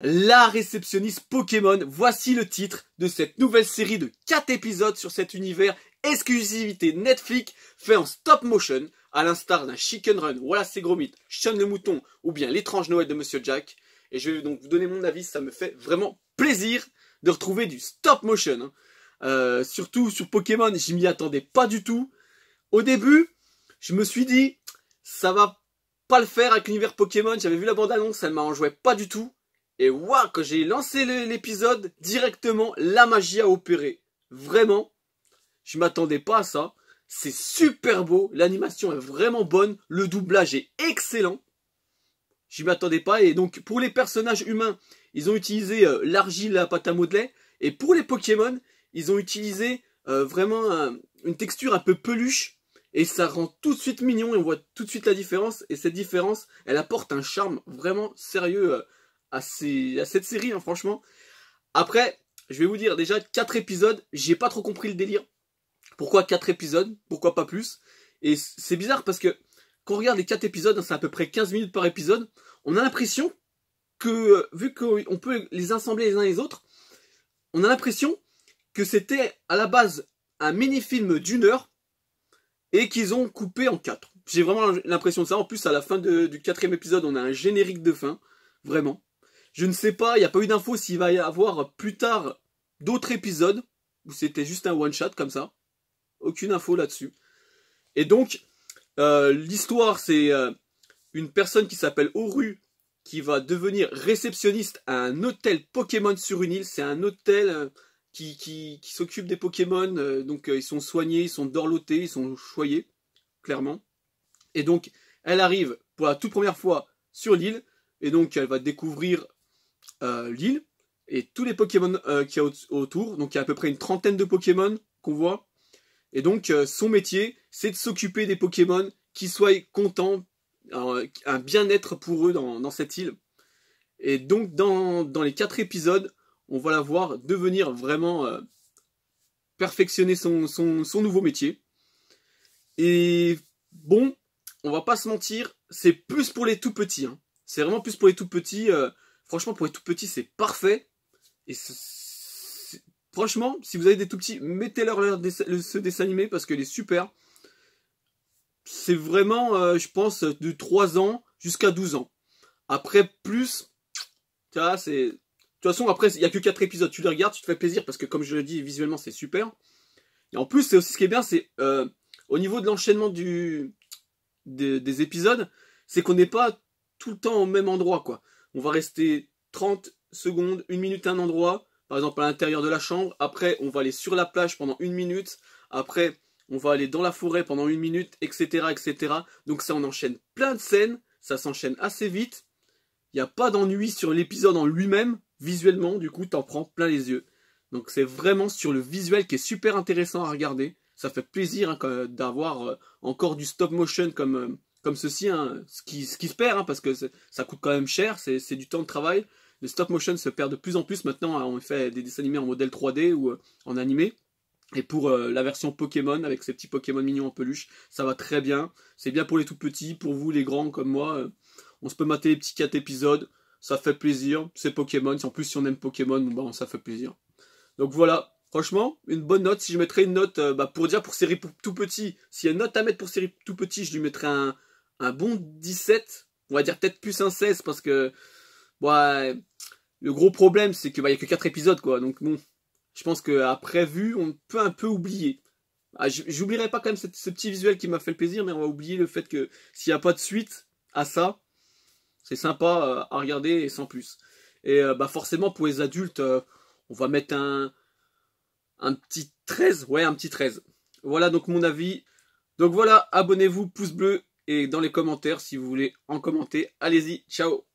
La réceptionniste Pokémon, voici le titre de cette nouvelle série de 4 épisodes sur cet univers exclusivité Netflix fait en stop motion, à l'instar d'un Chicken Run, voilà c'est gros mythe, Sean le mouton ou bien l'étrange Noël de Monsieur Jack. Et je vais donc vous donner mon avis, ça me fait vraiment plaisir de retrouver du stop motion. Hein. Euh, surtout sur Pokémon, je m'y attendais pas du tout. Au début, je me suis dit, ça va pas le faire avec l'univers Pokémon, j'avais vu la bande-annonce, elle m'a en joué pas du tout. Et waouh, quand j'ai lancé l'épisode, directement, la magie a opéré. Vraiment, je m'attendais pas à ça. C'est super beau, l'animation est vraiment bonne, le doublage est excellent. Je m'attendais pas. Et donc, pour les personnages humains, ils ont utilisé euh, l'argile, la pâte à modeler. Et pour les Pokémon, ils ont utilisé euh, vraiment une texture un peu peluche. Et ça rend tout de suite mignon et on voit tout de suite la différence. Et cette différence, elle apporte un charme vraiment sérieux à, cette série, hein, franchement. Après, je vais vous dire, déjà, 4 épisodes, j'ai pas trop compris le délire. Pourquoi 4 épisodes? Pourquoi pas plus? Et c'est bizarre parce que quand on regarde les 4 épisodes, c'est à peu près 15 minutes par épisode, on a l'impression que, vu qu'on peut les assembler les uns les autres, on a l'impression que c'était à la base un mini-film d'une heure et qu'ils ont coupé en 4. J'ai vraiment l'impression de ça. En plus, à la fin du quatrième épisode, on a un générique de fin. Vraiment. Je ne sais pas, il n'y a pas eu d'infos s'il va y avoir plus tard d'autres épisodes où c'était juste un one-shot comme ça. Aucune info là-dessus. Et donc, euh, l'histoire, c'est euh, une personne qui s'appelle Oru qui va devenir réceptionniste à un hôtel Pokémon sur une île. C'est un hôtel euh, qui, s'occupe des Pokémon. donc, ils sont soignés, ils sont dorlotés, ils sont choyés, clairement. Et donc, elle arrive pour la toute première fois sur l'île. Et donc, elle va découvrir euh, l'île et tous les Pokémon euh, qu'il y a autour. Donc il y a à peu près une trentaine de Pokémon qu'on voit. Et donc euh, son métier, c'est de s'occuper des Pokémon qui soient contents, un bien-être pour eux dans, cette île. Et donc dans, les quatre épisodes, on va la voir devenir vraiment perfectionner son, son, nouveau métier. Et bon, on va pas se mentir, c'est plus pour les tout petits. Hein. C'est vraiment plus pour les tout petits. Franchement, pour les tout petits, c'est parfait. Et franchement, si vous avez des tout petits, mettez-leur ce dessin animé parce qu'il est super. C'est vraiment, euh, je pense, de 3 ans jusqu'à 12 ans. Après, plus, tu vois, c'est... De toute façon, après, il n'y a que 4 épisodes. Tu les regardes, tu te fais plaisir parce que, comme je le dis, visuellement, c'est super. Et en plus, c'est aussi ce qui est bien, c'est euh, au niveau de l'enchaînement des épisodes, c'est qu'on n'est pas tout le temps au même endroit, quoi on va rester 30 secondes, une minute à un endroit, par exemple à l'intérieur de la chambre, après on va aller sur la plage pendant une minute, après on va aller dans la forêt pendant une minute, etc. etc. Donc ça on enchaîne plein de scènes, ça s'enchaîne assez vite, il n'y a pas d'ennui sur l'épisode en lui-même, visuellement, du coup t'en prends plein les yeux. Donc c'est vraiment sur le visuel qui est super intéressant à regarder. Ça fait plaisir hein, d'avoir euh, encore du stop motion comme, euh, comme ceci, hein, ce, qui, se perd, hein, parce que ça coûte quand même cher, c'est du temps de travail. Le stop motion se perd de plus en plus maintenant. Hein, on fait des dessins animés en modèle 3D ou euh, en animé. Et pour euh, la version Pokémon, avec ces petits Pokémon mignons en peluche, ça va très bien. C'est bien pour les tout petits, pour vous les grands comme moi. Euh, on se peut mater les petits 4 épisodes, ça fait plaisir. C'est Pokémon, en plus si on aime Pokémon, bon, ça fait plaisir. Donc voilà, franchement, une bonne note. Si je mettrais une note, bah, pour dire pour série tout petit, s'il y a une note à mettre pour série tout petit, je lui mettrais un, un bon 17, on va dire peut-être plus un 16 parce que ouais, le gros problème c'est que bah, y a que 4 épisodes quoi. Donc bon, je pense qu'après vue, on peut un peu oublier. Ah, J'oublierai pas quand même ce, petit visuel qui m'a fait le plaisir, mais on va oublier le fait que s'il n'y a pas de suite à ça, c'est sympa euh, à regarder et sans plus. Et euh, bah forcément pour les adultes, euh, on va mettre un un petit 13, ouais un petit 13. Voilà donc mon avis. Donc voilà, abonnez-vous, pouce bleu, et dans les commentaires si vous voulez en commenter. Allez-y, ciao